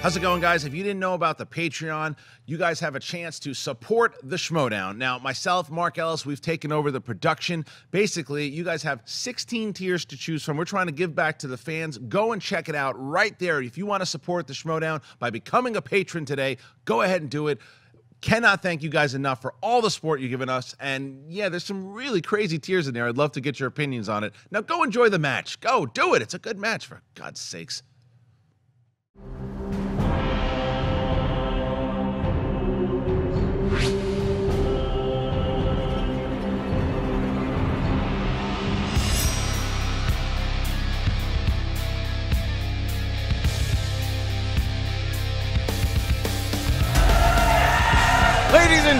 How's it going, guys? If you didn't know about the Patreon, you guys have a chance to support the Schmoedown. Now, myself, Mark Ellis, we've taken over the production. Basically, you guys have 16 tiers to choose from. We're trying to give back to the fans. Go and check it out right there. If you want to support the Schmoedown by becoming a patron today, go ahead and do it. Cannot thank you guys enough for all the support you've given us. And yeah, there's some really crazy tiers in there. I'd love to get your opinions on it. Now, go enjoy the match. Go do it. It's a good match, for God's sakes.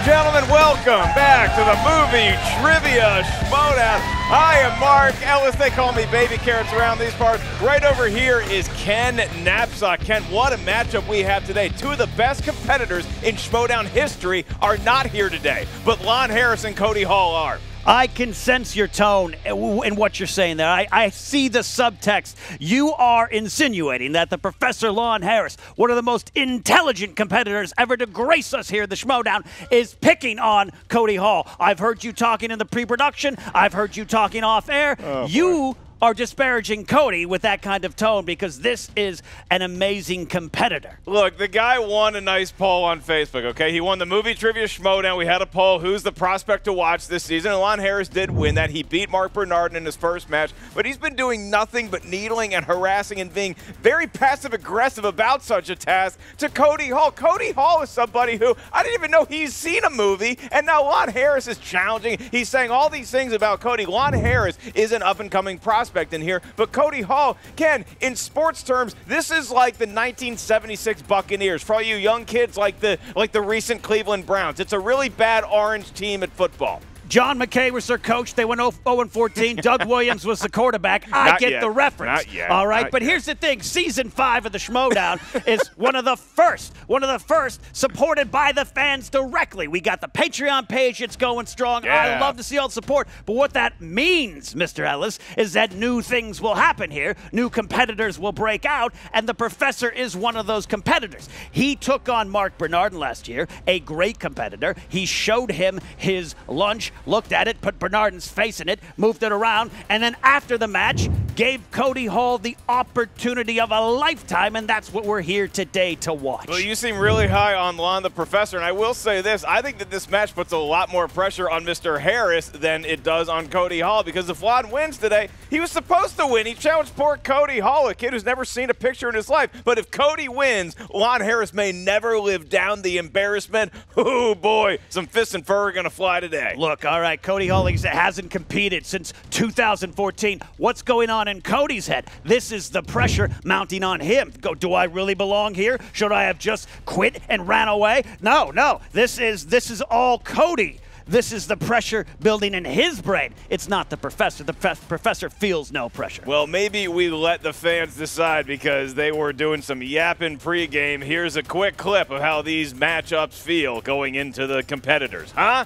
Gentlemen, welcome back to the movie Trivia Schmoedown. I am Mark Ellis. They call me Baby Carrots around these parts. Right over here is Ken Napzok. Ken, what a matchup we have today. Two of the best competitors in Schmoedown history are not here today, but Lon Harris and Cody Hall are. I can sense your tone in what you're saying there. I, I, see the subtext. You are insinuating that the Professor Lon Harris, one of the most intelligent competitors ever to grace us here at the Schmoedown, is picking on Cody Hall. I've heard you talking in the pre-production. I've heard you talking off air. Oh, you are disparaging Cody with that kind of tone because this is an amazing competitor. Look, the guy won a nice poll on Facebook, okay? He won the movie trivia schmoedown. We had a poll, who's the prospect to watch this season? Alon Harris did win that. He beat Mark Bernardin in his first match, but he's been doing nothing but needling and harassing and being very passive-aggressive about such a task to Cody Hall. Cody Hall is somebody who I didn't even know he's seen a movie, and now Lon Harris is challenging. He's saying all these things about Cody. Lon Harris is an up-and-coming prospect prospect in here. But Cody Hall, Ken, in sports terms, this is like the 1976 Buccaneers. For all you young kids, like the like the recent Cleveland Browns. It's a really bad orange team at football. John McKay was their coach. They went 0 14. Doug Williams was the quarterback. I Not get yet. the reference. Not yet. All right. Not but yet. here's the thing season five of the Schmoedown is one of the first, one of the first supported by the fans directly. We got the Patreon page. It's going strong. Yeah. I love to see all the support. But what that means, Mr. Ellis, is that new things will happen here. New competitors will break out. And the professor is one of those competitors. He took on Mark Bernardin last year, a great competitor. He showed him his lunch, looked at it, put Bernardin's face in it, moved it around, and then after the match, gave Cody Hall the opportunity of a lifetime, and that's what we're here today to watch. Well, you seem really high on Lon the Professor, and I will say this. I think that this match puts a lot more pressure on Mr. Harris than it does on Cody Hall, because if Lon wins today, he was supposed to win. He challenged poor Cody Hall, a kid who's never seen a picture in his life. But if Cody wins, Lon Harris may never live down the embarrassment. Oh, boy, some fists and fur are going to fly today. Look, all right, Cody Hall hasn't competed since 2014. What's going on in Cody's head? This is the pressure mounting on him. Go, do I really belong here? Should I have just quit and ran away? No, no. This is this is all Cody. This is the pressure building in his brain. It's not the professor. The professor feels no pressure. Well, maybe we let the fans decide because they were doing some yapping pregame. Here's a quick clip of how these matchups feel going into the competitors, huh?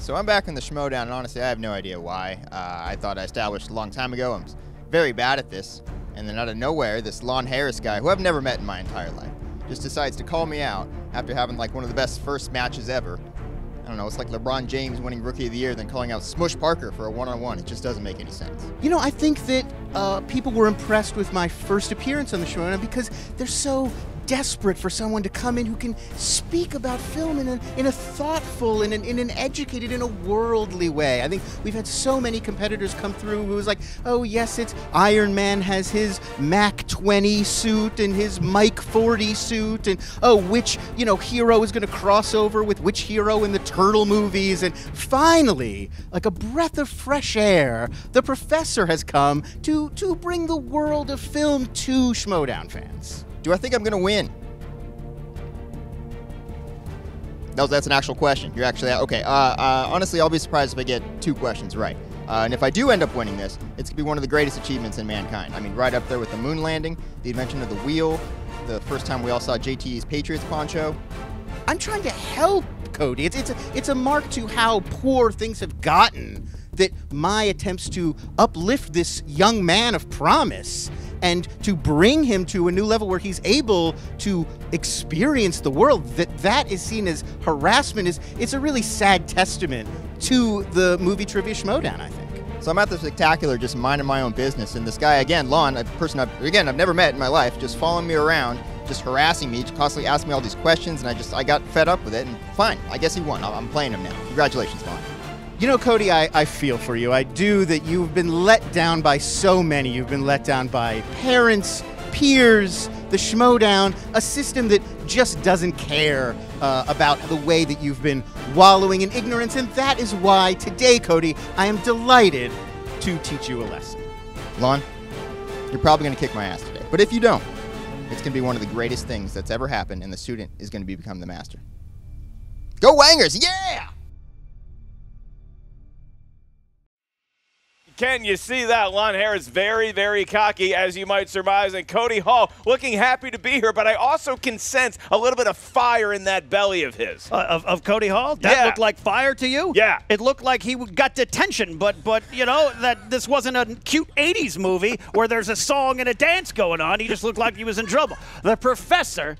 So I'm back in the Schmoedown, and honestly, I have no idea why. Uh, I thought I established a long time ago I'm very bad at this, and then out of nowhere, this Lon Harris guy, who I've never met in my entire life, just decides to call me out after having like one of the best first matches ever. I don't know, it's like LeBron James winning Rookie of the Year, then calling out Smush Parker for a one-on-one. It just doesn't make any sense. You know, I think that uh, people were impressed with my first appearance on the show because they're so desperate for someone to come in who can speak about film in a, in a thoughtful, in an, in an educated, in a worldly way. I think we've had so many competitors come through who was like, oh, yes, it's Iron Man has his Mac 20 suit and his Mike 40 suit, and oh, which, you know, hero is going to cross over with which hero in the Turtle movies. And finally, like a breath of fresh air, the professor has come to, to bring the world of film to Schmoedown fans. Do I think I'm going to win? That's an actual question. You're actually okay. Uh, uh, honestly, I'll be surprised if I get two questions right. Uh, and if I do end up winning this, it's gonna be one of the greatest achievements in mankind. I mean, right up there with the moon landing, the invention of the wheel, the first time we all saw JT's Patriots poncho. I'm trying to help Cody. It's it's a, it's a mark to how poor things have gotten that my attempts to uplift this young man of promise and to bring him to a new level where he's able to experience the world that that is seen as harassment is it's a really sad testament to the movie trivia schmoedown i think So I'm at the spectacular, just minding my own business, and this guy again, Lon, a person I've, again I've never met in my life, just following me around, just harassing me, constantly asking me all these questions, and I just I got fed up with it, and fine, I guess he won. I'm playing him now. Congratulations, Lon. You know, Cody, I, I feel for you. I do that you've been let down by so many. You've been let down by parents, peers, the Schmoedown, a system that just doesn't care uh, about the way that you've been wallowing in ignorance. And that is why today, Cody, I am delighted to teach you a lesson. Lon, you're probably going to kick my ass today, but if you don't, it's going to be one of the greatest things that's ever happened, and the student is going to be become the master. Go Wangers! Yeah! Ken, you see that? Lon Harris very, very cocky, as you might surmise, and Cody Hall looking happy to be here, but I also can sense a little bit of fire in that belly of his. Uh, of, of Cody Hall? That Yeah. looked like fire to you? Yeah. It looked like he got detention, but but you know that this wasn't a cute '80s movie where there's a song and a dance going on. He just looked like he was in trouble. The professor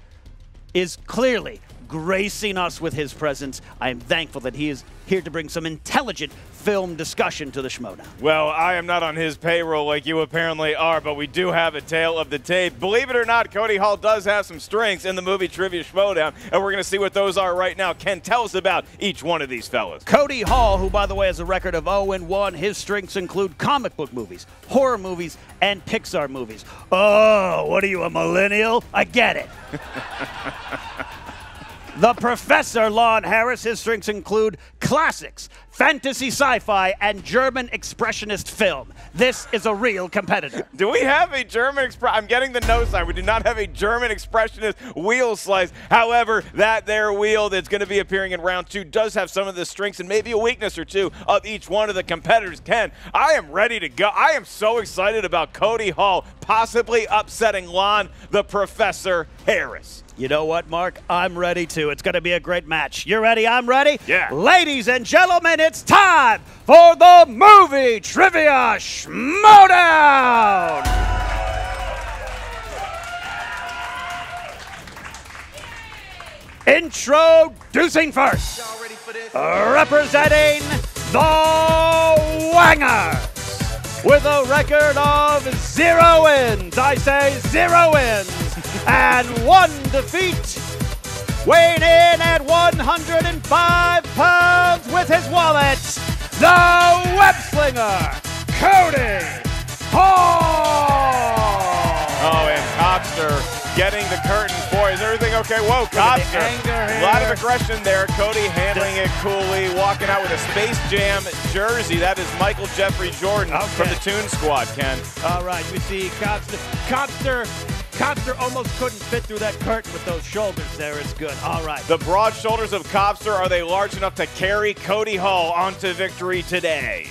is clearly gracing us with his presence. I am thankful that he is here to bring some intelligent film discussion to the Schmoedown. Well, I am not on his payroll like you apparently are, but we do have a tale of the tape. Believe it or not, Cody Hall does have some strengths in the movie Trivia Schmoedown, and we're going to see what those are right now. Ken, tell us about each one of these fellas. Cody Hall, who, by the way, has a record of 0 and 1, his strengths include comic book movies, horror movies, and Pixar movies. Oh, what are you, a millennial? I get it. the Professor, Lon Harris, his strengths include classics, fantasy sci fi, and German expressionist film. This is a real competitor. Do we have a German express? I'm getting the no sign. We do not have a German expressionist wheel slice. However, that there wheel that's going to be appearing in round two does have some of the strengths and maybe a weakness or two of each one of the competitors. Ken, I am ready to go. I am so excited about Cody Hall possibly upsetting Lon the Professor Harris. You know what, Mark? I'm ready too. It's going to be a great match. You ready? I'm ready? Yeah. Ladies and gentlemen, it's time for the movie trivia schmoedown. Introducing first, representing the Wangers with a record of zero wins. I say zero wins and one defeat. Weighing in at 105 pounds with his wallet, the web slinger, Cody Hall. Oh, and Copster getting the curtain for. Is everything okay? Whoa, Copster. A lot of aggression there. Cody handling it coolly, walking out with a Space Jam jersey. That is Michael Jeffrey Jordan from the Toon Squad, Ken. All right, we see, Copster, Copster, Copster almost couldn't fit through that curtain with those shoulders there. It's good. All right. The broad shoulders of Copster, are they large enough to carry Cody Hall onto victory today?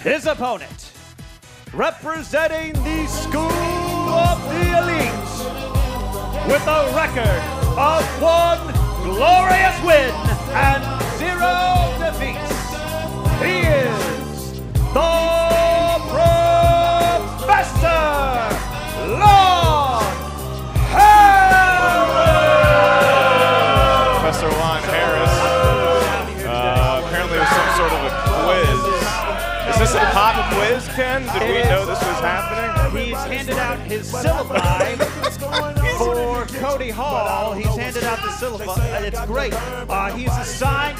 His opponent, representing the School of the Elite, with a record of one glorious win and zero defeats. This a pop quiz, Ken? Did we know this was happening? He's handed out his syllabi for Cody Hall. He's handed out the syllabi. and It's great. Uh, he's assigned.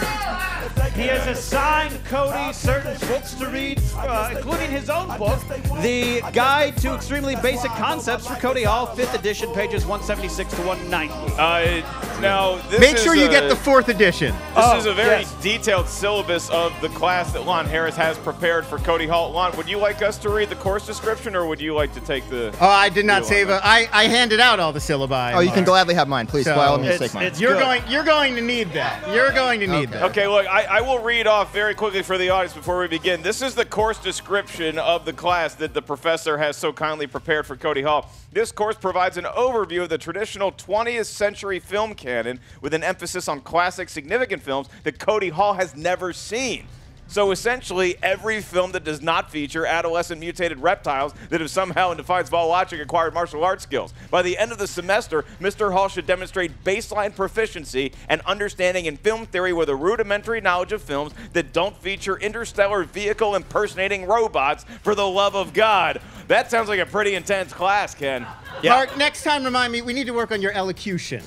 He has assigned Cody certain books to read, uh, including his own book, The Guide to Extremely Basic Concepts for Cody Hall, 5th edition, pages 176 to 190. Uh, now, this Make is sure you a- get the fourth edition. This Oh, is a oh, very yes. detailed syllabus of the class that Lon Harris has prepared for Cody Hall. Lon, would you like us to read the course description, or would you like to take the? Oh, I did not save are it. I, I handed out all the syllabi. Oh, you can Mark. gladly have mine, please. So, By all means, it's- take mine. it's- You're Good. going. You're going to need that. You're going to need Okay. that. Okay, look, I, I will read off very quickly for the audience before we begin. This is the course description of the class that the professor has so kindly prepared for Cody Hall. This course provides an overview of the traditional 20th century film canon with an emphasis on classic, significant films that Cody Hall has never seen. So essentially, every film that does not feature adolescent mutated reptiles that have somehow, in defiance of all logic, acquired martial arts skills. By the end of the semester, Mr. Hall should demonstrate baseline proficiency and understanding in film theory with a rudimentary knowledge of films that don't feature interstellar vehicle impersonating robots for the love of God. That sounds like a pretty intense class, Ken. Mark, next time remind me, we need to work on your elocution.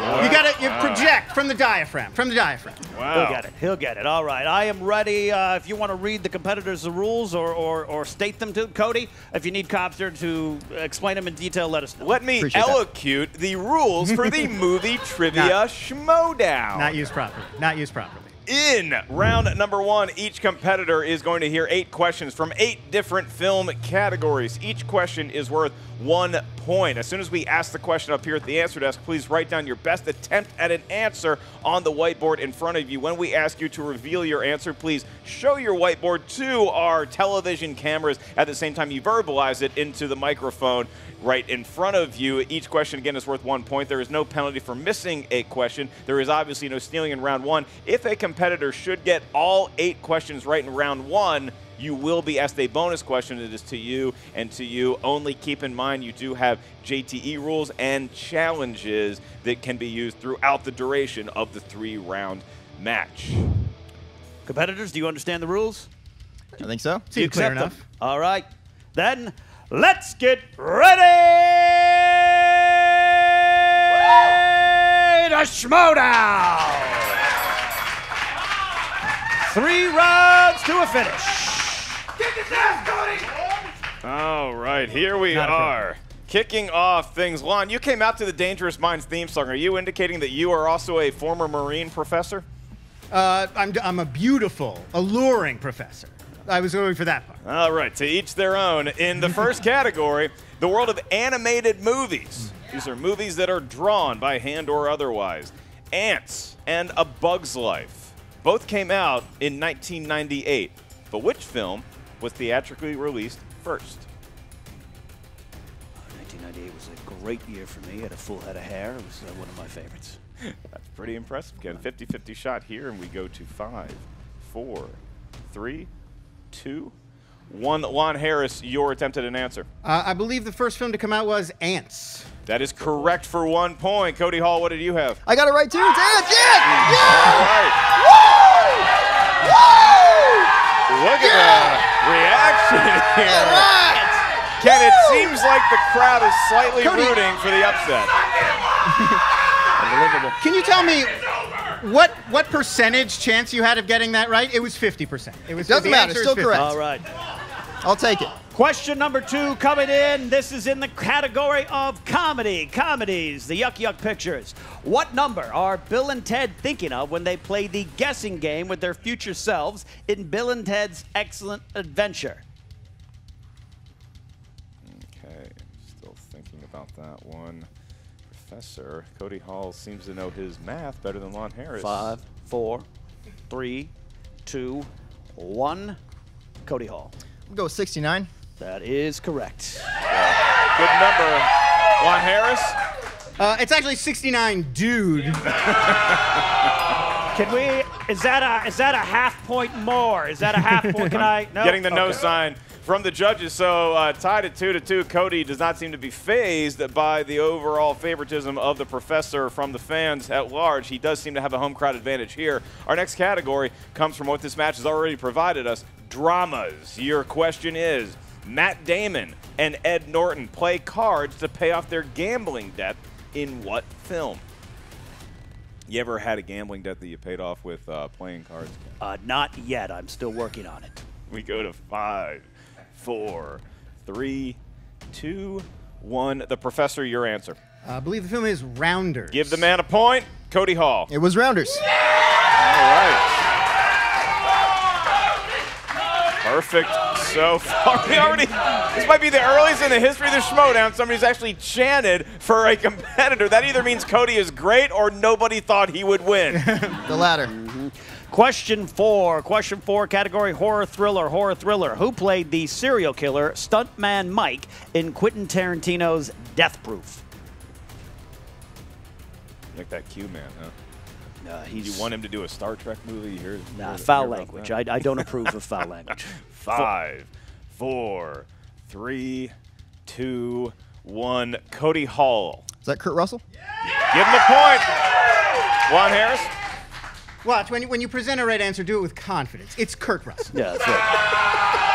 You gotta you project from the diaphragm, from the diaphragm. He'll get it. He'll get it. All right. I am ready. Uh, if you want to read the competitors the rules or, or, or state them to Cody, if you need Cobster to explain them in detail, let us know. Let me Appreciate that. elocute the rules for the movie trivia Not- schmoedown. Not used properly. Not used properly. In round number one, each competitor is going to hear eight questions from eight different film categories. Each question is worth one point. As soon as we ask the question up here at the answer desk, please write down your best attempt at an answer on the whiteboard in front of you. When we ask you to reveal your answer, please show your whiteboard to our television cameras at the same time you verbalize it into the microphone right in front of you. Each question, again, is worth one point. There is no penalty for missing a question. There is obviously no stealing in round one. If a competitor should get all eight questions right in round one, you will be asked a bonus question. It is to you and to you. Only keep in mind you do have JTE rules and challenges that can be used throughout the duration of the three round match. Competitors, do you understand the rules? I think so. Do you Seemed clear accept them? All right. Then let's get ready to Schmoedown. Three rounds to a finish. All right, here we Not are. Kicking off things. Lon, you came out to the Dangerous Minds theme song. Are you indicating that you are also a former Marine professor? Uh, I'm, I'm a beautiful, alluring professor. I was going for that part. All right, to each their own. In the first category, the world of animated movies. These are movies that are drawn by hand or otherwise. Ants and A Bug's Life. Both came out in 1998. But which film was theatrically released first? 1998 was a great year for me. I had a full head of hair. It was uh, one of my favorites. That's pretty impressive. Ken, 50 50 shot here, and we go to five, four, three, two, one. Lon Harris, your attempt at an answer. Uh, I believe the first film to come out was Ants. That is correct for one point. Cody Hall, what did you have? I got it right too. It's ants. Yeah! All right. Look at the reaction here. Ken, it seems like the crowd is slightly Cody. rooting for the upset. Unbelievable. Can you tell me what what percentage chance you had of getting that right? It was 50%. It was Doesn't matter, answer is still 50. correct. All right. I'll take it. Question number two coming in. This is in the category of comedy. Comedies, the Yuck Yuck Pictures. What number are Bill and Ted thinking of when they play the guessing game with their future selves in Bill and Ted's Excellent Adventure? Okay, still thinking about that one. Professor Cody Hall seems to know his math better than Lon Harris. Five, four, three, two, one. Cody Hall. We'll go with 69. That is correct. Good number. Lon Harris? Uh, it's actually 69, dude. Can we? Is that a is that a half point more? Is that a half point? Can I? No. Getting the no Okay. sign from the judges. So uh, tied at two to two. Cody does not seem to be fazed by the overall favoritism of the professor from the fans at large. He does seem to have a home crowd advantage here. Our next category comes from what this match has already provided us: dramas. Your question is: Matt Damon and Ed Norton play cards to pay off their gambling debt in what film? You ever had a gambling debt that you paid off with uh, playing cards? Uh, not yet. I'm still working on it. We go to five, four, three, two, one. The professor, your answer. Uh, I believe the film is Rounders. Give the man a point. Cody Hall. It was Rounders. All right. Perfect so far. We already, this might be the earliest in the history of the Schmoedown. Somebody's actually chanted for a competitor. That either means Cody is great or nobody thought he would win. The latter. Question four. Question four. Category horror thriller. Horror thriller. Who played the serial killer stuntman Mike in Quentin Tarantino's Death Proof? like that Q man, huh? Uh, he's You want him to do a Star Trek movie? You hear, nah, hear- foul hear language. I, I don't approve of foul language. Five, four, three, two, one. Cody Hall. Is that Kurt Russell? Yeah. Give him a point. Lon Harris. Watch, when you, when you present a right answer, do it with confidence. It's Kurt Russell. Yeah, that's right.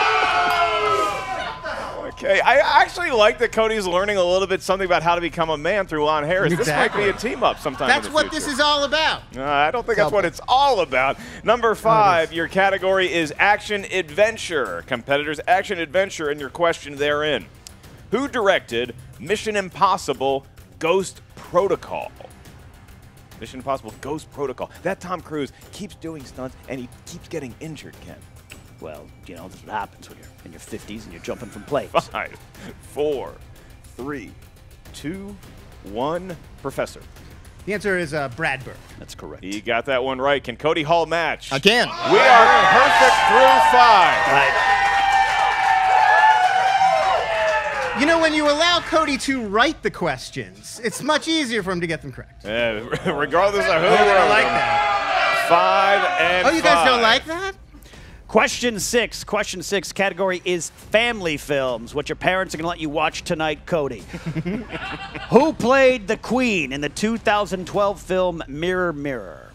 Okay, I actually like that Cody's learning a little bit something about how to become a man through Lon Harris. Exactly. This might be a team up sometime. That's what future. this is all about. Uh, I don't think that's what it's all about. Number five, your category is action adventure. Competitors action adventure, and your question therein: Who directed Mission Impossible: Ghost Protocol? Mission Impossible: Ghost Protocol. That Tom Cruise keeps doing stunts and he keeps getting injured. Ken. Well, you know, this is what happens when you're in your 50s and you're jumping from planes. Five, four, three, two, one. Professor. The answer is uh, Brad Bird. That's correct. He got that one right. Can Cody Hall match? I can. We are perfect through five. Right. You know, when you allow Cody to write the questions, it's much easier for him to get them correct. Uh, regardless of who I like that. Five and Oh, you guys don't like that? Question six. Question six category is family films. What your parents are going to let you watch tonight, Cody. Who played the Queen in the 2012 film Mirror Mirror?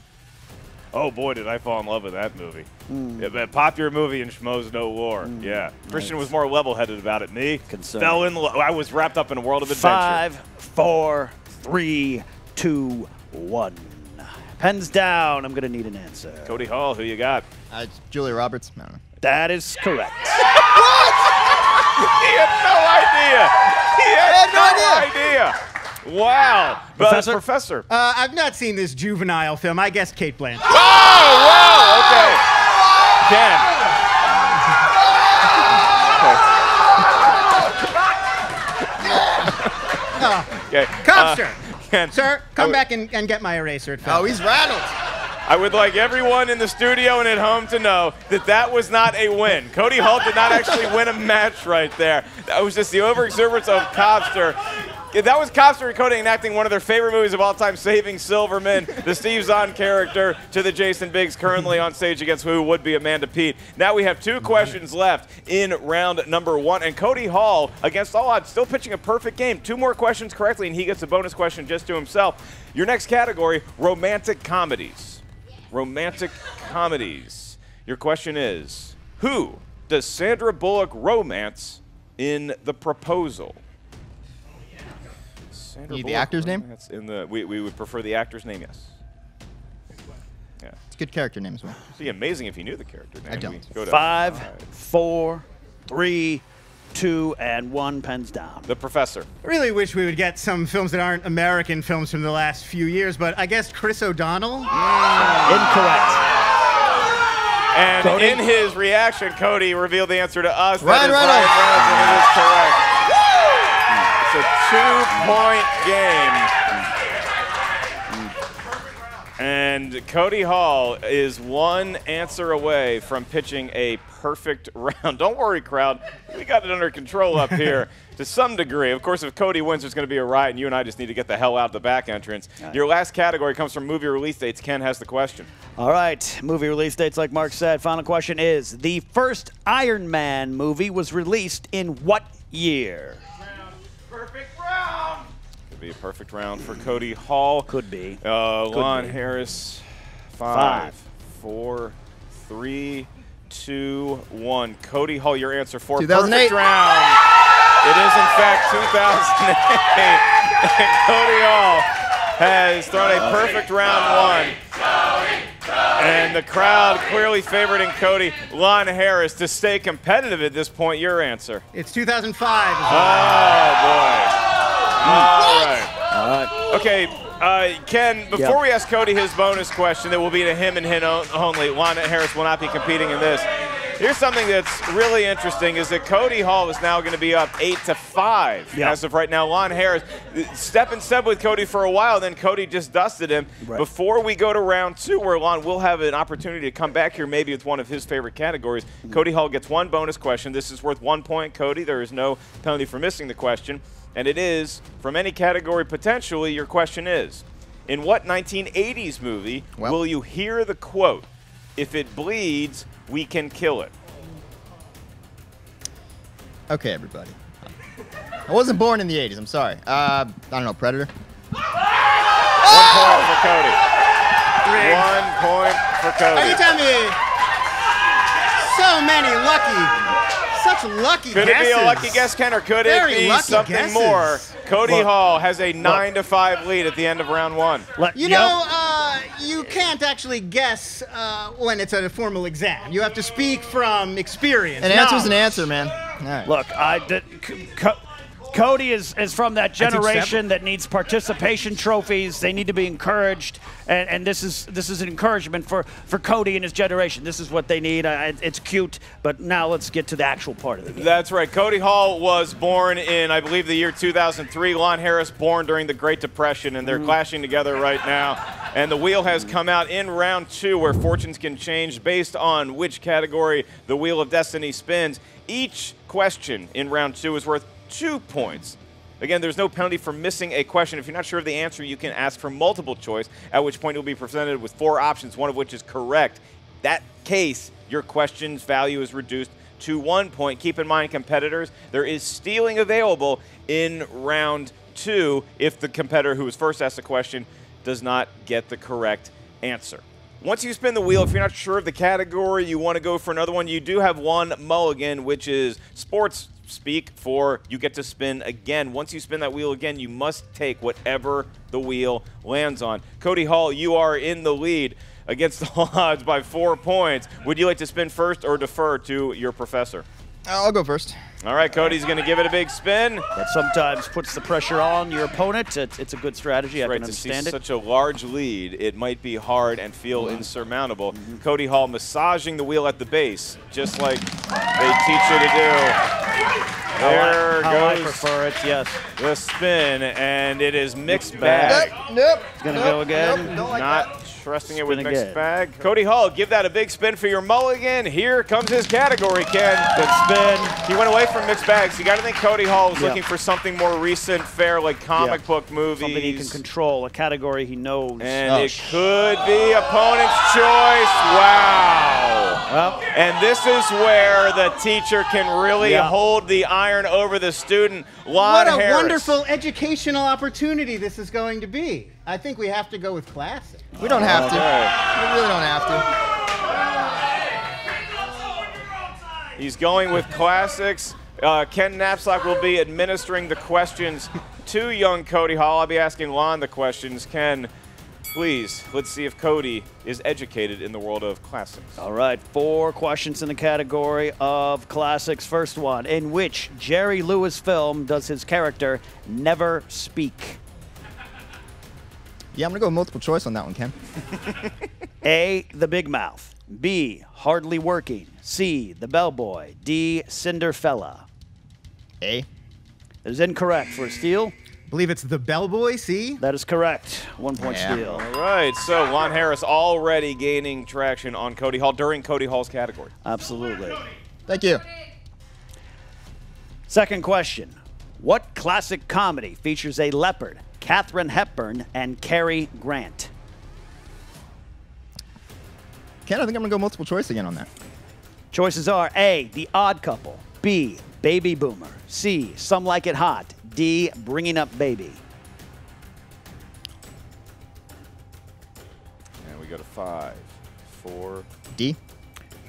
Oh boy, did I fall in love with that movie. Hmm. Yeah, but popular movie in Schmoes Know War. Yeah. Kristian was more level-headed about it. Me, Concerned. fell in love. I was wrapped up in a world of adventure. Five, four, three, two, one. Pens down. I'm going to need an answer. Cody Hall, who you got? Uh, it's Julia Roberts. I don't. That is correct. What? he had no idea. He had, no, idea. Wow. But Professor? Professor. Uh, I've not seen this juvenile film. I guess Cate Blanchett. Oh, wow. Okay. Ken. Okay. Copster! Ken, Sir, come would- back and, and get my eraser. Oh, he's rattled. I would like everyone in the studio and at home to know that that was not a win. Cody Hall did not actually win a match right there. That was just the overexuberance of Cobster. That was Cobster encoding and acting one of their favorite movies of all time, Saving Silverman, the Steve Zahn character, to the Jason Biggs currently on stage against who would be Amanda Peet. Now we have two questions left in round number one, and Cody Hall, against all odds, still pitching a perfect game. Two more questions correctly, and he gets a bonus question just to himself. Your next category romantic comedies. Romantic comedies. Your question is Who does Sandra Bullock romance in The Proposal? Sandra Need the actor's name? romance In the, we, we would prefer the actor's name, yes. Yeah. It's a good character name as well. It'd be amazing if you knew the character name. I don't. We go to Five, four, three, two, and one. Pens down. The Professor. I really wish we would get some films that aren't American films from the last few years, but I guess Chris O'Donnell. Mm. Incorrect. And Cody? in his reaction, Cody revealed the answer to us. Ryan that is Reynolds. Ryan Reynolds, and it is correct. It's a two-point game. And Cody Hall is one answer away from pitching a perfect round. Don't worry, crowd. We got it under control up here to some degree. Of course, if Cody wins, there's going to be a riot, and you and I just need to get the hell out of the back entrance. Your last category comes from movie release dates. Ken has the question. All right. Movie release dates, like Mark said. Final question is The first Iron Man movie was released in what year? Perfect round. Could be a perfect round for Cody Hall. Could be. Uh, Could Lon be. Harris, Five. five, four, three, two, one. Cody Hall, your answer for a 2008. perfect round. It is in fact 2008. and Cody Hall has thrown a perfect round one. And the crowd clearly favoring Cody Lon Harris to stay competitive at this point. Your answer. It's 2005. Oh boy. All right. Okay, uh, Ken. Before Yeah. we ask Cody his bonus question, that will be to him and him only. Lana Harris will not be competing in this. Here's something that's really interesting: is that Cody Hall is now going to be up eight to five Yeah. as of right now. Lon Harris, step and step with Cody for a while, then Cody just dusted him. Right. Before we go to round two, where Lon will have an opportunity to come back here, maybe with one of his favorite categories. Cody Hall gets one bonus question. This is worth one point, Cody. There is no penalty for missing the question. And it is from any category potentially. Your question is In what 1980s movie Well- will you hear the quote, if it bleeds, we can kill it? Okay, everybody. I wasn't born in the 80s. I'm sorry. Uh, I don't know. Predator. One point for Cody. One point for Are you Cody. telling me so many lucky, such lucky Could guesses? it be a lucky guess, Ken, or could Very it be something guesses. more? Cody Look. Hall has a nine to five lead at the end of round one. Let- You yep. know, uh, you can't actually guess uh, when it's at a formal exam. You have to speak from experience. An answer's an answer, man. All right. Look, I did. Cody is, is from that generation that needs participation trophies. They need to be encouraged, and, and this is this is an encouragement for, for Cody and his generation. This is what they need. Uh, it's cute, but now let's get to the actual part of the game. That's right. Cody Hall was born in, I believe, the year 2003. Lon Harris born during the Great Depression, and they're clashing together right now. And the wheel has come out in round two, where fortunes can change based on which category the Wheel of Destiny spins. Each question in round two is worth two points. Again, there's no penalty for missing a question. If you're not sure of the answer, you can ask for multiple choice, at which point you'll be presented with four options, one of which is correct. That case, your question's value is reduced to one point. Keep in mind, competitors, there is stealing available in round two if the competitor who was first asked the question does not get the correct answer. Once you spin the wheel, if you're not sure of the category, you want to go for another one, you do have one mulligan, which is sports speak for you get to spin again. Once you spin that wheel again, you must take whatever the wheel lands on. Cody Hall, you are in the lead against the odds by four points. Would you like to spin first or defer to your professor? I'll go first. All right, Cody's going to give it a big spin. That sometimes puts the pressure on your opponent. It's, it's a good strategy. I right can to see understand it. such a large lead, it might be hard and feel mm-hmm. insurmountable. Mm-hmm. Cody Hall massaging the wheel at the base, just like they teach you to do. How I- There how I prefer it, yes. the spin, and it is mixed Mixed bag. bag. Nope. Nope. It's gonna nope, go again. Nope, don't like that. Not trusting it with Spin mixed bag. Cody Hall, give that a big spin for your mulligan. Here comes his category, Ken. Good spin. He went away from mixed bags. You got to think Cody Hall was Yeah. looking for something more recent, fair, like comic Yeah. book movies. Something he can control, a category he knows. And Oh, it sh- could be opponent's choice. Wow. well, And this is where the teacher can really Yeah. hold the iron over the student. Lon What a Harris. wonderful educational opportunity this is going to be. I think we have to go with classic. We don't have to. Okay. We really don't have to. He's going with classics. Uh, Ken Napzok will be administering the questions to young Cody Hall. I'll be asking Lon the questions. Ken, please, let's see if Cody is educated in the world of classics. all right, four questions in the category of classics. First one In which Jerry Lewis film does his character never speak? Yeah, I'm gonna go with multiple choice on that one, Ken. A. The Big Mouth. B. Hardly Working. C. The Bellboy. D. Cinderfella. A. That is incorrect for a steal. believe it's the bellboy, see? That is correct. One point Yeah. steal. All right, so Lon Harris already gaining traction on Cody Hall during Cody Hall's category. Absolutely. Thank you. Second question. What classic comedy features a leopard, Katharine Hepburn, and Cary Grant? Ken, I think I'm gonna go multiple choice again on that. Choices are A. The Odd Couple. B. Baby Boomer. C. Some Like It Hot. D. Bringing Up Baby. And we go to five, four. D.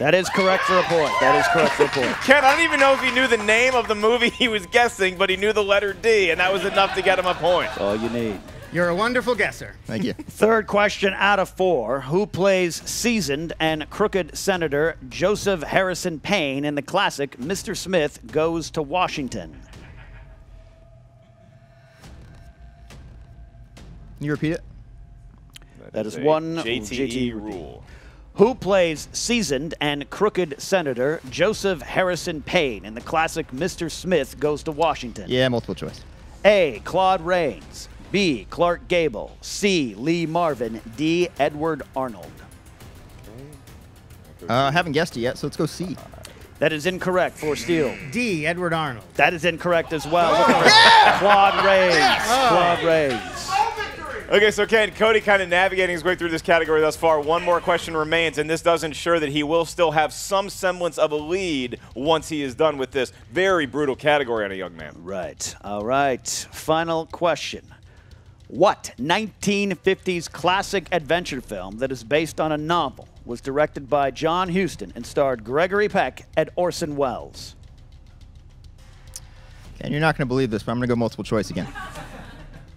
That is correct for a point. That is correct for a point. Ken, I don't even know if he knew the name of the movie he was guessing, but he knew the letter D, and that was enough to get him a point. All you need. You're a wonderful guesser. Thank you. Third question out of four. Who plays seasoned and crooked Senator Joseph Harrison Payne in the classic Mr. Smith Goes to Washington? Can you repeat it? That is a one JTE JTE rule. Who plays seasoned and crooked Senator Joseph Harrison Payne in the classic Mr. Smith Goes to Washington? Yeah, multiple choice. A. Claude Rains. B. Clark Gable. C. Lee Marvin. D. Edward Arnold. Uh, I haven't guessed it yet, so let's go C. That is incorrect for steal. D. Edward Arnold. That is incorrect as well. Looking for Claude Rains. Claude Rains. Okay, so Ken, Cody kind of navigating his way through this category thus far. One more question remains, and this does ensure that he will still have some semblance of a lead once he is done with this very brutal category on a young man. Right. All right. Final question. What 1950s classic adventure film that is based on a novel was directed by John Huston and starred Gregory Peck and Orson Welles? And you're not going to believe this, but I'm going to go multiple choice again.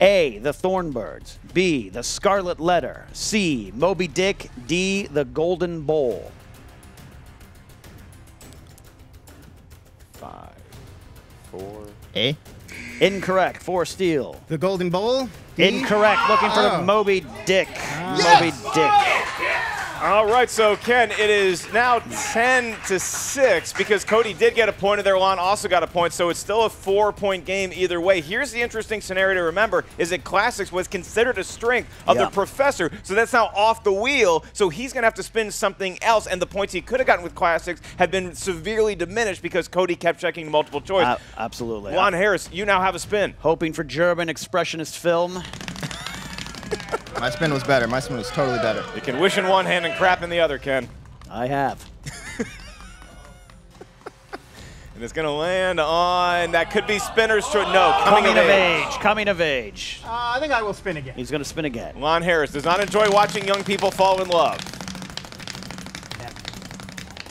A. The Thornbirds. B. The Scarlet Letter. C. Moby Dick. D. The Golden Bowl. Five, four. A. Incorrect. For steal. The Golden Bowl? D? Incorrect. Looking for Oh. Moby Dick. Ah. Moby Dick. All right, so Ken, it is now 10 to 6 because Cody did get a point and their Lon also got a point, so it's still a four-point game either way. Here's the interesting scenario to remember is that Classics was considered a strength of the professor, so that's now off the wheel, so he's going to have to spin something else, and the points he could have gotten with Classics have been severely diminished because Cody kept checking multiple choice. Uh, absolutely. Lon Harris, you now have a spin. Hoping for German expressionist film. My spin was better. My spin was totally better. You can wish in one hand and crap in the other, Ken. I have. And it's going to land on, that could be spinner's choice. No, coming, Coming of age. Coming of age. Uh, I think I will spin again. He's going to spin again. Lon Harris does not enjoy watching young people fall in love.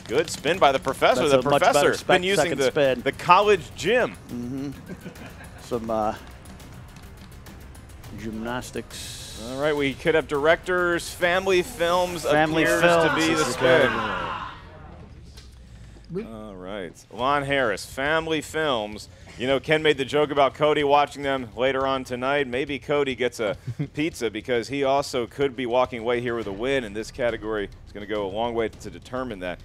Good spin by the professor. That's the a much better professor's spec- been using the, spin. the college gym. Some uh, gymnastics. All right, we could have directors, family films Family appears films to be the spin. All right, Lon Harris, family films. You know, Ken made the joke about Cody watching them later on tonight. Maybe Cody gets a pizza because he also could be walking away here with a win, and this category is going to go a long way to determine that.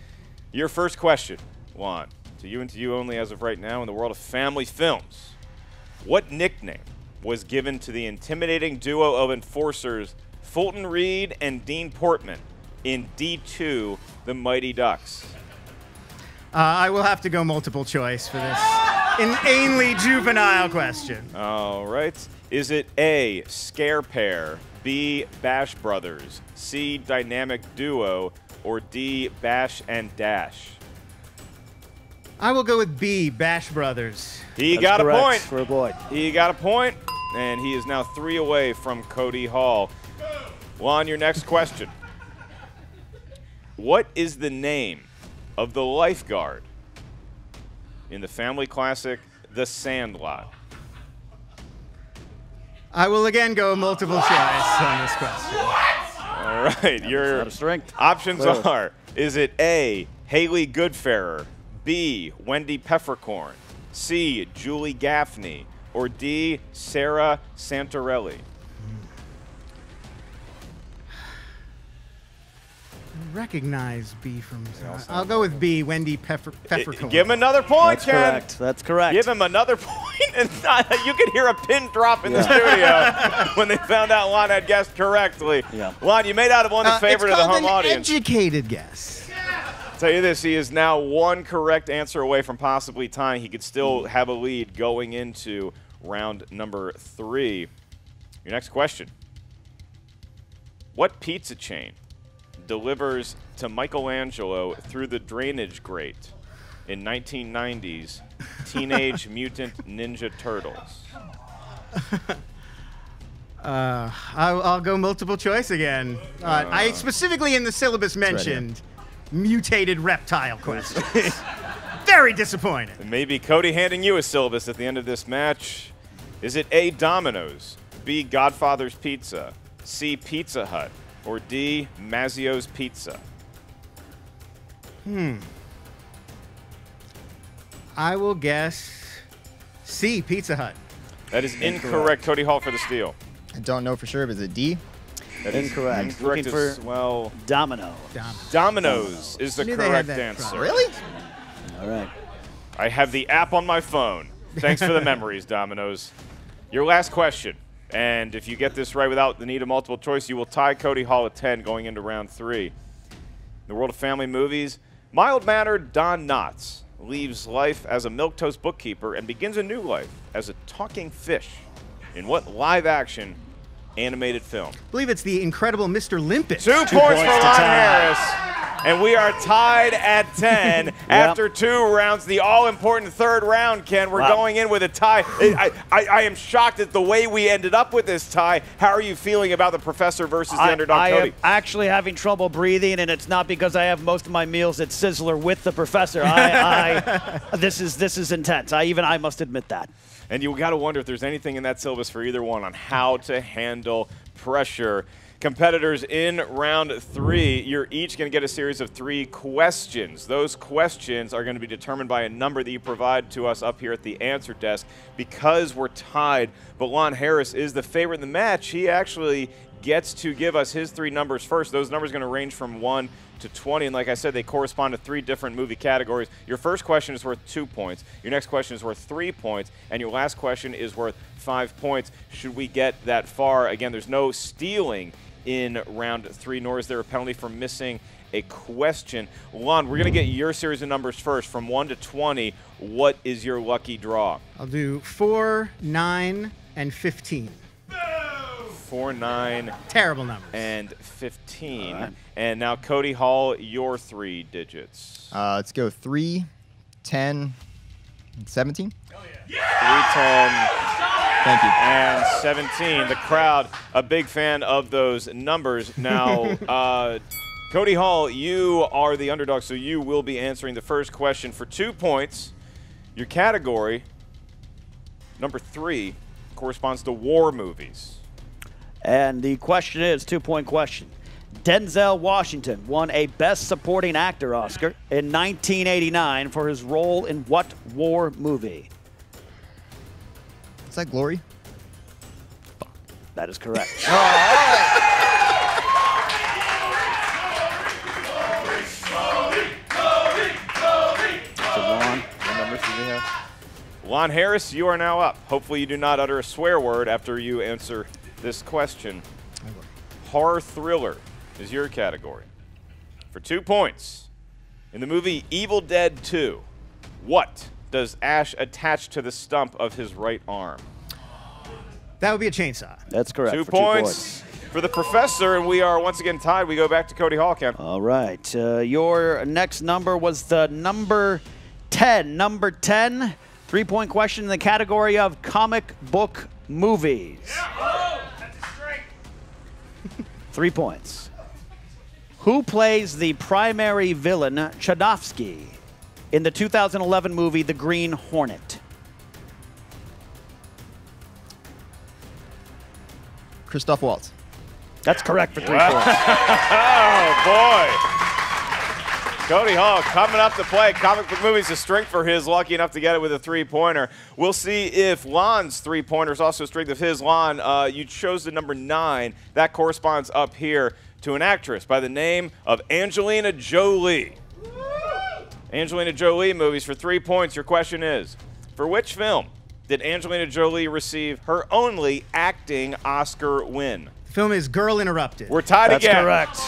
Your first question, Lon, to you and to you only as of right now in the world of family films. What nickname was given to the intimidating duo of enforcers Fulton Reed and Dean Portman in D2 The Mighty Ducks? Uh, I will have to go multiple choice for this inanely juvenile question. All right. Is it A, Scare Pair, B, Bash Brothers, C, Dynamic Duo, or D, Bash and Dash? I will go with B, Bash Brothers. He That's got a point. for a boy. He got a point, and he is now three away from Cody Hall. Lon, your next question. What is the name of the lifeguard in the family classic The Sandlot? I will again go multiple choice on this question. All right, your strength. options Clearly. are: Is it A. Haley Goodfarer, B. Wendy Peppercorn, C. Julie Gaffney, or D. Sarah Santorelli? Recognize B from. I'll go with B, Wendy Pepper, Peppercorn. Give him another point, That's Ken. correct. That's correct. Give him another point, and you could hear a pin drop in the studio when they found out Lon had guessed correctly. Yeah. Lon, you may not have won the Uh, favorite it's of the called home an audience. educated guess. Tell you this, he is now one correct answer away from possibly tying. He could still have a lead going into round number three. Your next question. What pizza chain delivers to Michelangelo through the drainage grate in 1990's Teenage Mutant Ninja Turtles? Uh, I'll, I'll go multiple choice again. Uh, I specifically in the syllabus mentioned mutated reptile questions. Very disappointed. Maybe Cody handing you a syllabus at the end of this match. Is it A, Domino's, B, Godfather's Pizza, C, Pizza Hut, or D, Mazzio's Pizza? Hmm. I will guess C, Pizza Hut. That is incorrect. Cody Hall for the steal. I don't know for sure, but is it D? That is Incorrect. Incorrect Looking as for- well. Domino. Dom. Domino's is the I knew they had correct answer. problem. Really? Mm-hmm. All right. I have the app on my phone. Thanks for the memories, Domino's. Your last question. And if you get this right without the need of multiple choice, you will tie Cody Hall at 10 going into round three. In the world of family movies, mild mannered Don Knotts leaves life as a milquetoast bookkeeper and begins a new life as a talking fish. In what live action animated film. I believe it's the incredible Mr. Limpet. Two, points, points for to Lon. Harris. And we are tied at 10 after two rounds. The all important third round, Ken. We're Wow. going in with a tie. I, I, I am shocked at the way we ended up with this tie. How are you feeling about the professor versus the I, underdog I Cody? am actually having trouble breathing, and it's not because I have most of my meals at Sizzler with the professor. I, I this is this is intense. I even I must admit that. And you got to wonder if there's anything in that syllabus for either one on how to handle pressure. Competitors in round three, you're each going to get a series of three questions. Those questions are going to be determined by a number that you provide to us up here at the answer desk. Because we're tied, but Lon Harris is the favorite in the match, he actually gets to give us his three numbers first. Those numbers are going to range from 1 to 20. And like I said, they correspond to three different movie categories. Your first question is worth two points. Your next question is worth three points. And your last question is worth five points. Should we get that far? Again, there's no stealing in round three, nor is there a penalty for missing a question. Lon, we're going to get your series of numbers first from 1 to 20. What is your lucky draw? I'll do 4, 9, and 15. 4, 9, Terrible numbers. and 15. And now, Cody Hall, your three digits. Uh, let's go 3, 10, 17. 310 Thank you. and 17. The crowd, a big fan of those numbers. Now, uh, Cody Hall, you are the underdog, so you will be answering the first question for two points. Your category, number three, corresponds to war movies. And the question is two point question. Denzel Washington won a Best Supporting Actor Oscar in 1989 for his role in what war movie? Is that Glory? That is correct. So, Lon, what numbers do we have? Lon Harris, you are now up. Hopefully, you do not utter a swear word after you answer this question. Horror thriller is your category. For two points, in the movie Evil Dead 2, what does Ash attach to the stump of his right arm? that would be a chainsaw. That's correct. Two for points for the professor, and we are once again tied. We go back to Cody Hall, Ken. All right. Uh, your next number was the number 10. Number 10, three point question in the category of comic book movies. Three points. Who plays the primary villain, Chudnofsky, in the 2011 movie The Green Hornet? Christoph Waltz. That's correct for three points. Oh, boy. Cody Hall coming up to play comic book movies, a strength for his. Lucky enough to get it with a three pointer. We'll see if Lon's three pointer is also a strength of his. Lon, uh, you chose the number nine. That corresponds up here to an actress by the name of Angelina Jolie. Angelina Jolie movies for three points. Your question is For which film did Angelina Jolie receive her only acting Oscar win? The film is Girl Interrupted. We're tied That's again. correct.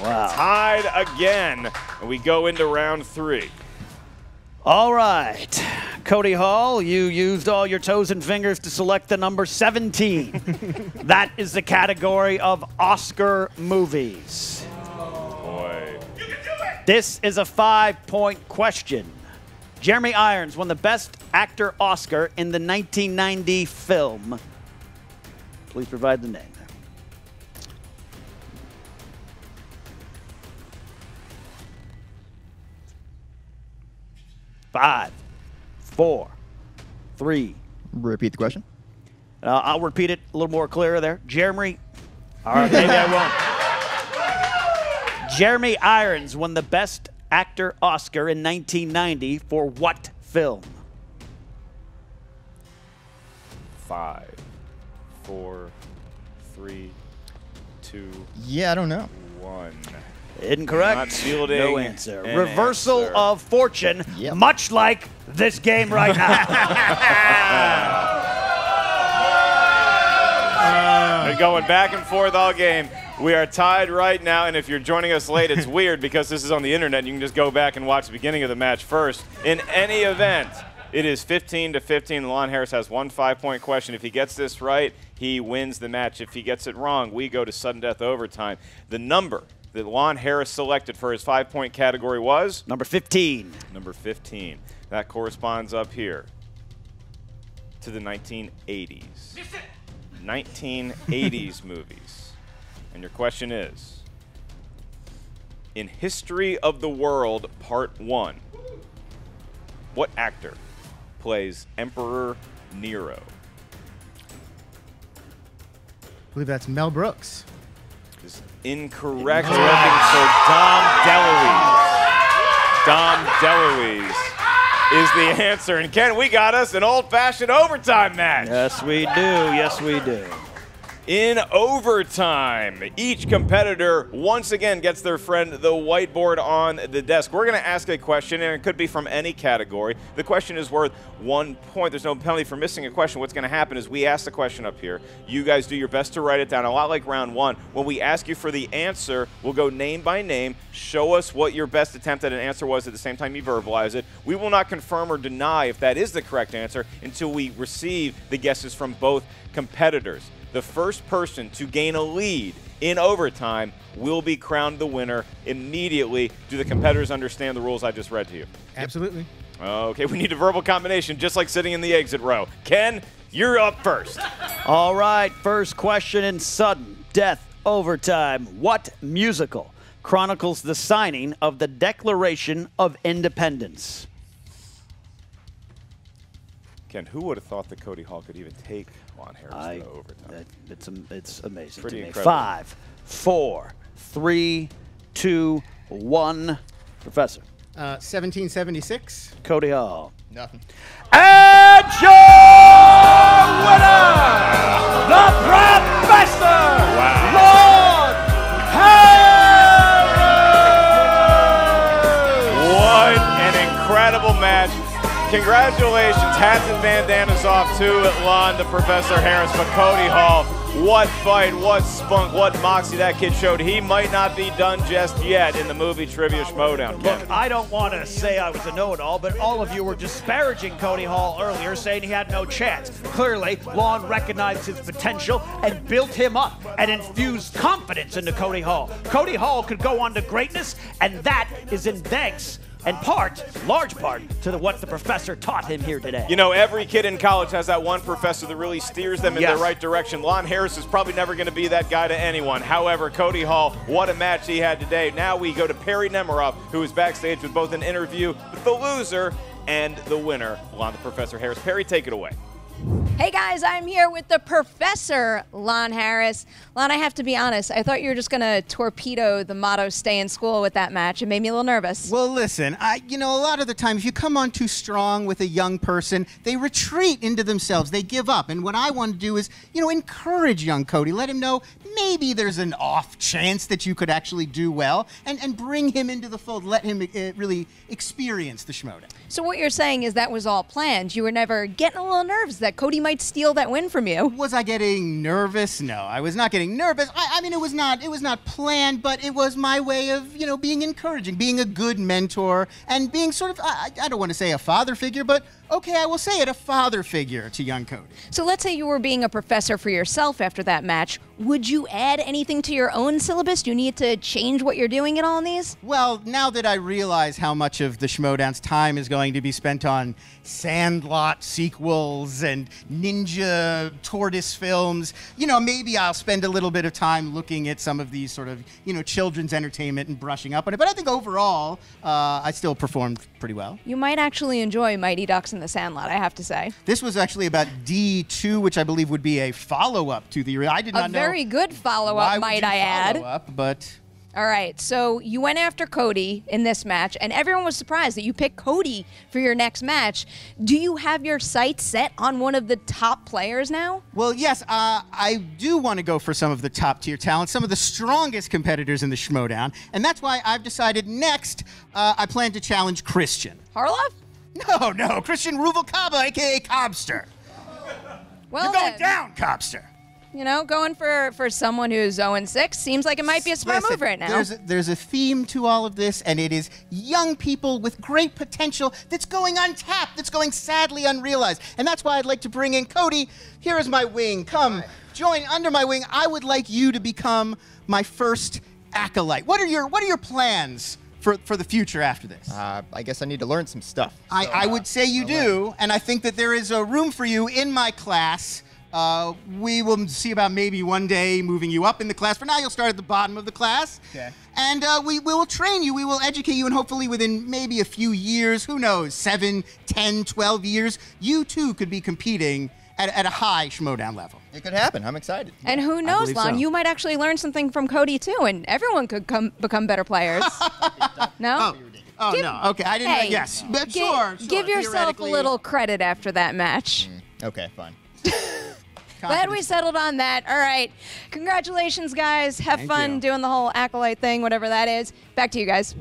Wow. Tied again. And we go into round three. All right. Cody Hall, you used all your toes and fingers to select the number 17. that is the category of Oscar movies. Oh. Boy. You can do it! This is a five point question. Jeremy Irons won the Best Actor Oscar in the 1990 film. Please provide the name. Five, four, three. Repeat the question. Uh, I'll repeat it a little more clearer there. Jeremy. All right, maybe I won't. Jeremy Irons won the Best Actor Oscar in 1990 for what film? Five, four, three, two, Yeah, I don't know. one. Incorrect. Not fielding no answer. an Reversal answer. of fortune, Yep. much like this game right now. Been going back and forth all game. We are tied right now, and if you're joining us late, it's weird because this is on the internet. You can just go back and watch the beginning of the match first. In any event, It is 15 to 15. Lon Harris has one five-point question. If he gets this right, he wins the match. If he gets it wrong, we go to sudden death overtime. The number that Lon Harris selected for his five-point category was Number 15. number 15. That corresponds up here to the 1980s. 1980s movies. And your question is In History of the World Part 1, what actor plays Emperor Nero? I believe that's Mel Brooks. Incorrect. Looking for Dom DeLuise. Dom DeLuise is the answer. And Ken, we got us an old-fashioned overtime match. Yes, we do. Yes, we do. In overtime, each competitor once again gets their friend the whiteboard on the desk. We're going to ask a question, and it could be from any category. The question is worth one point. There's no penalty for missing a question. What's going to happen is we ask the question up here. You guys do your best to write it down, a lot like round one. When we ask you for the answer, we'll go name by name, show us what your best attempt at an answer was at the same time you verbalize it. We will not confirm or deny if that is the correct answer until we receive the guesses from both competitors the first person to gain a lead in overtime will be crowned the winner immediately. Do the competitors understand the rules I just read to you? Absolutely. Okay, we need a verbal combination, just like sitting in the exit row. Ken, you're up first. All right, first question in sudden death overtime. What musical chronicles the signing of the Declaration of Independence? Ken, who would have thought that Cody Hall could even take Lon Harris I, to overtime? that- it's, it's amazing Pretty to me. Five, four, three, two, one. Professor Uh, 1776. Cody Hall. Nothing. And your winner, the Professor, Lon Harris! What an incredible match. Congratulations. Hats and bandanas off to Lon, the Professor Harris, but Cody Hall. What fight, what spunk, what moxie that kid showed. He might not be done just yet in the movie Trivia Schmoedown. Look, I don't want to say I was a know-it-all, but all of you were disparaging Cody Hall earlier, saying he had no chance. Clearly, Lon recognized his potential and built him up and infused confidence into Cody Hall. Cody Hall could go on to greatness, and that is in thanks and part, large part, to the, what the professor taught him here today. You know, every kid in college has that one professor that really steers them in Yes. the right direction. Lon Harris is probably never going to be that guy to anyone. However, Cody Hall, what a match he had today. Now we go to Perry Nemiroff, who is backstage with both an interview with the loser and the winner, Lon the Professor Harris. Perry, take it away. Hey guys, I'm here with the professor, Lon Harris. Lon, I have to be honest, I thought you were just going to torpedo the motto stay in school with that match. It made me a little nervous. Well, listen, I, you know, a lot of the time, if you come on too strong with a young person, they retreat into themselves. They give up. And what I want to do is, you know, encourage young Cody. Let him know maybe there's an off chance that you could actually do well and, and bring him into the fold. Let him uh, really experience the Schmoedown. so what you're saying is that was all planned. You were never getting a little nervous that Cody might steal that win from you. Was I getting nervous? No, I was not getting nervous. I, I mean, it was not it was not planned, but it was my way of you know being encouraging, being a good mentor, and being sort of I, I don't want to say a father figure, but okay, I will say it, a father figure to young Cody. So let's say you were being a professor for yourself after that match. Would you add anything to your own syllabus? Do you need to change what you're doing at all in these? Well, now that I realize how much of the Schmoedown's time is going to be spent on Sandlot sequels and Ninja Tortoise films, you know, maybe I'll spend a little bit of time looking at some of these sort of, you know, children's entertainment and brushing up on it. But I think overall, uh, I still performed pretty well. You might actually enjoy Mighty Ducks the Sandlot, I have to say. This was actually about D2, which I believe would be a follow up to the. I did A not know. very good follow up, might I add. follow Up, but All right, so you went after Cody in this match, and everyone was surprised that you picked Cody for your next match. Do you have your sights set on one of the top players now? Well, yes, uh, I do want to go for some of the top tier talent, some of the strongest competitors in the Schmoedown, and that's why I've decided next uh, I plan to challenge Christian. Harloff? No, no, Christian Ruvalcaba, aka Cobster. Well, You're going then, down, Cobster. You know, going for for someone who's 0 and 6 seems like it might be a smart Listen, move right now. There's a, there's a theme to all of this, and it is young people with great potential that's going untapped, that's going sadly unrealized. And that's why I'd like to bring in Cody. Here is my wing. Come, join under my wing. I would like you to become my first acolyte. What are your What are your plans for for the future after this? Uh, I guess I need to learn some stuff. I, I would say you do, and I think that there is a room for you in my class. Uh, we will see about maybe one day moving you up in the class. For now, you'll start at the bottom of the class. Okay. And uh, we, we will train you, we will educate you, and hopefully within maybe a few years, who knows, seven, ten, twelve years, you too could be competing at, at a high Schmoedown level. It could happen. I'm excited. and who knows, Lon, so. you might actually learn something from Cody too, and everyone could come become better players. no? Oh. oh, Give- no. Okay, I didn't Hey, know. Yes. But gi- sure, sure. Give yourself a little credit after that match. Mm-hmm. Okay, fine. Glad we settled on that. All right. Congratulations, guys. Have Thank fun you. doing the whole acolyte thing, whatever that is. Back to you guys.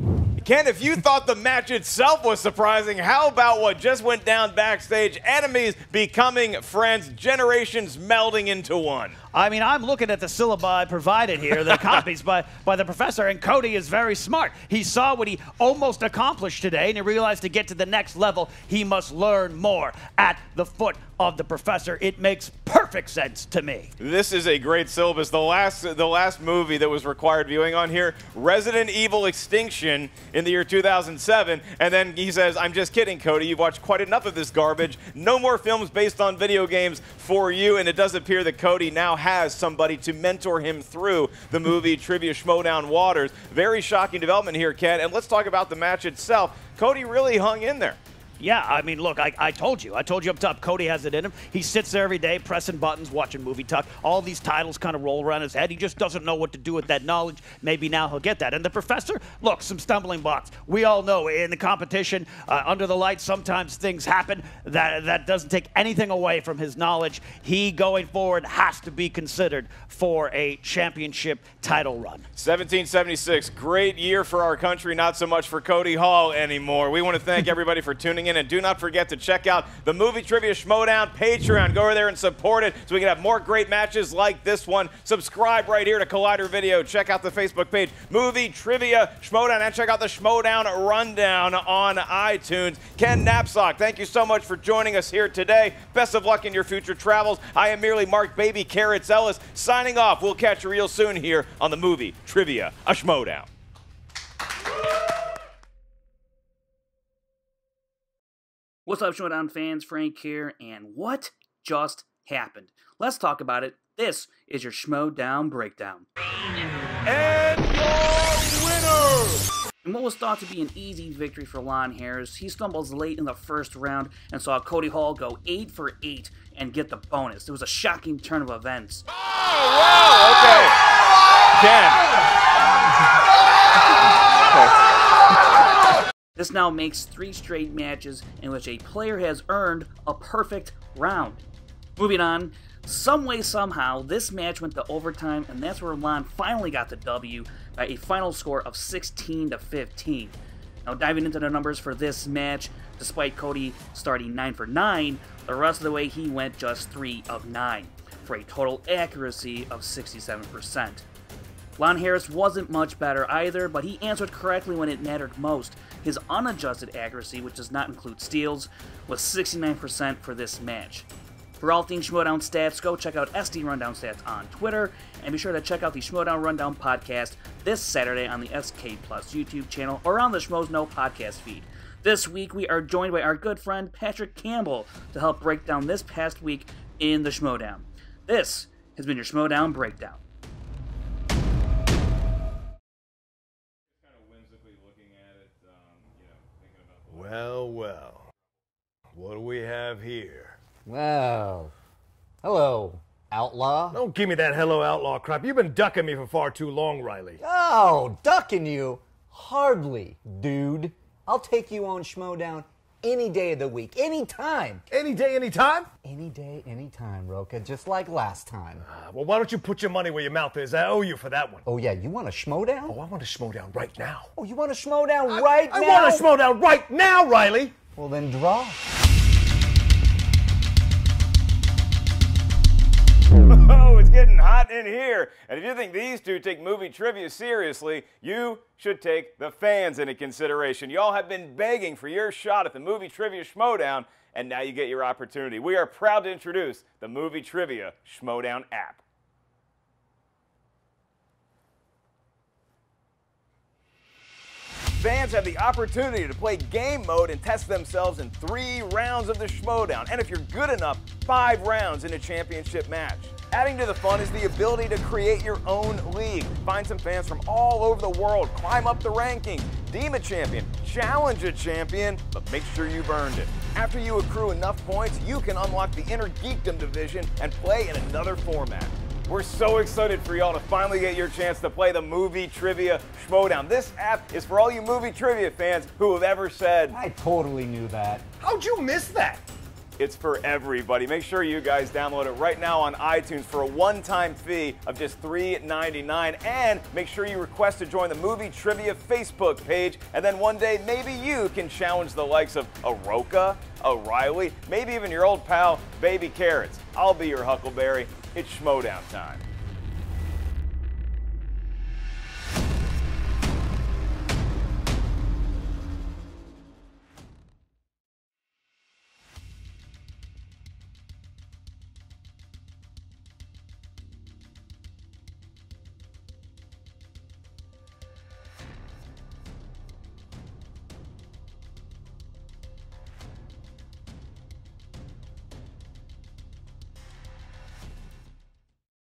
Ken, if you thought the match itself was surprising, how about what just went down backstage? Enemies becoming friends, generations melding into one. I mean, I'm looking at the syllabi provided here, the copies by, by the professor, and Cody is very smart. He saw what he almost accomplished today, and he realized to get to the next level, he must learn more at the foot of the professor. It makes perfect sense to me. This is a great syllabus. The last the last movie that was required viewing on here, Resident Evil Extinction in the year 2007, and then he says, "I'm just kidding, Cody. You've watched quite enough of this garbage. No more films based on video games for you." And it does appear that Cody now has somebody to mentor him through the movie Trivia Schmoedown Waters. Very shocking development here, Ken. And let's talk about the match itself. Cody really hung in there. Yeah, I mean, look, I, I told you. I told you up top, Cody has it in him. He sits there every day pressing buttons, watching Movie Talk. All these titles kind of roll around his head. He just doesn't know what to do with that knowledge. Maybe now he'll get that. And the professor, look, some stumbling blocks. We all know in the competition, uh, under the lights, sometimes things happen. That, that doesn't take anything away from his knowledge. He, going forward, has to be considered for a championship title run. 1776, great year for our country, not so much for Cody Hall anymore. We want to thank everybody for tuning in, and do not forget to check out the Movie Trivia Schmoedown Patreon. Go over there and support it so we can have more great matches like this one. Subscribe right here to Collider Video. Check out the Facebook page, Movie Trivia Schmoedown, and check out the Schmoedown Rundown on iTunes. Ken Napzok, thank you so much for joining us here today. Best of luck in your future travels. I am merely Mark Baby Carrots Ellis signing off. We'll catch you real soon here on the Movie Trivia a Schmoedown. What's up, Schmoedown fans? Frank here, and what just happened? Let's talk about it. This is your Schmoedown Breakdown. And your winner! In what was thought to be an easy victory for Lon Harris, he stumbles late in the first round and saw Cody Hall go 8 for 8 and get the bonus. It was a shocking turn of events. Oh, wow, okay. Ken. This now makes three straight matches in which a player has earned a perfect round. Moving on, some way, somehow, this match went to overtime, and that's where Lon finally got the W by a final score of 16 to 15. Now, diving into the numbers for this match, despite Cody starting 9 for 9, the rest of the way he went just 3 of 9, for a total accuracy of 67%. Lon Harris wasn't much better either, but he answered correctly when it mattered most. His unadjusted accuracy, which does not include steals, was 69% for this match. For all things Schmoedown stats, go check out SD Rundown Stats on Twitter, and be sure to check out the Schmoedown Rundown podcast this Saturday on the SK Plus YouTube channel or on the Schmoes Know podcast feed. This week, we are joined by our good friend Patrick Campbell to help break down this past week in the Schmoedown. This has been your Schmoedown Breakdown. Well, well. What do we have here? Well, hello, outlaw. Don't give me that hello outlaw crap. You've been ducking me for far too long, Riley. Oh, ducking you? Hardly, dude. I'll take you on Schmoedown any day of the week, any time. Any day, any time? Any day, any time, Roka, just like last time. Uh, well, why don't you put your money where your mouth is? I owe you for that one. Oh, yeah, you want a Schmoedown? Oh, I want a Schmoedown right now. Oh, you want a Schmoedown right I now? want a Schmoedown right now, Riley. Well, then draw. Hot in here. And if you think these two take movie trivia seriously, you should take the fans into consideration. Y'all have been begging for your shot at the movie trivia schmoedown, and now you get your opportunity. We are proud to introduce the movie trivia schmoedown app. Fans have the opportunity to play game mode and test themselves in three rounds of the Schmoedown, and if you're good enough, five rounds in a championship match. Adding to the fun is the ability to create your own league. Find some fans from all over the world, climb up the rankings, deem a champion, challenge a champion, but make sure you've earned it. After you accrue enough points, you can unlock the Inner Geekdom division and play in another format. We're so excited for y'all to finally get your chance to play the movie trivia Schmoedown. This app is for all you movie trivia fans who have ever said, I totally knew that. How'd you miss that? It's for everybody. Make sure you guys download it right now on iTunes for a one-time fee of just $3.99. And make sure you request to join the Movie Trivia Facebook page. And then one day, maybe you can challenge the likes of Aroka, O'Reilly, maybe even your old pal, Baby Carrots. I'll be your Huckleberry. It's Schmoedown time.